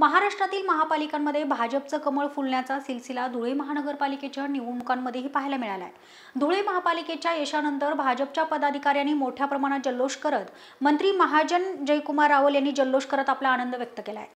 महाराष्ट्रातील महापालिकांमध्ये भाजपचं कमळ फुलण्याचा सिलसिला धुळे महानगरपालिकेच्या निवडणुकांमध्येही पाहायला मिळाला आहे धुळे महापालिकेच्या यशानंतर भाजपच्या पदाधिकाऱ्यांनी मोठ्या प्रमाणात जल्लोष करत मंत्री महाजन जयकुमार रावल यांनी जल्लोष करत आपला आनंद व्यक्त केला आहे